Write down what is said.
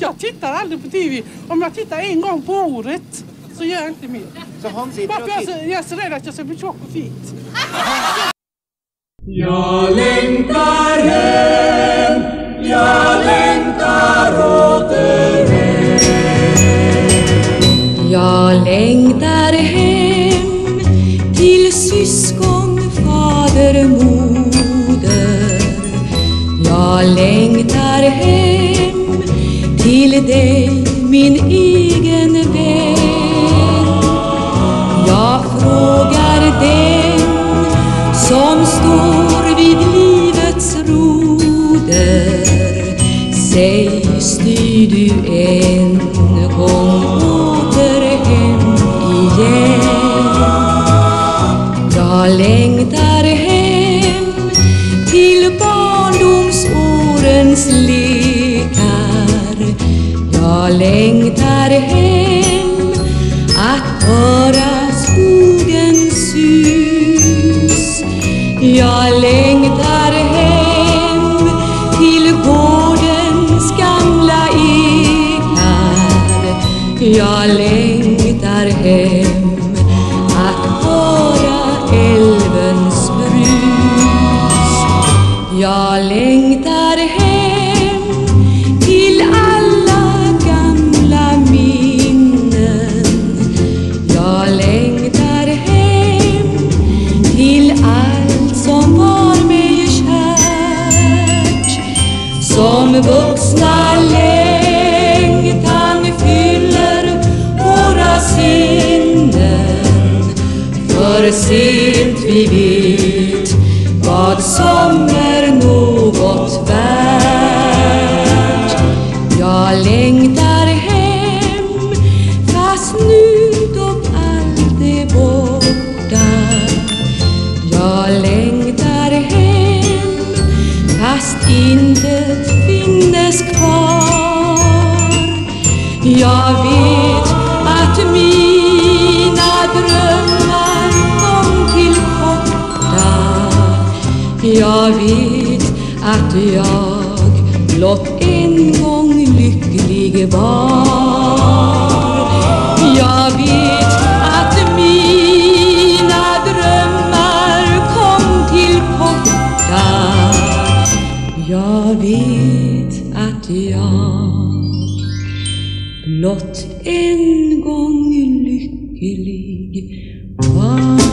Jag tittar aldrig på TV. Om jag tittar en gång på året så gör jag inte mer. Så han sitter Varför och jag, är tittar. så, jag är så rädd att jag ska bli tjock och fet. Jag längtar hem, jag längtar åter Jag längtar hem till syskon, fader, moder. Jag längtar hem till dig, min egen vän. Jag frågar den som står vid livets roder. Säg, styr du en gång åter hem igen? Jag längtar hem till barndomsårens liv jag längtar hem att höra skogens sus. Jag längtar hem till gårdens gamla ekar. Jag längtar hem att höra älvens brus. Jag längtar vuxna längtan fyller våra sinnen. För sent vi vet vad som är något värt. Jag längtar fast intet finnes kvar. Jag vet att mina drömmar kom till korta. Jag vet att jag blott en gång lycklig var. Jag vet Jag vet att jag blott en gång lycklig var.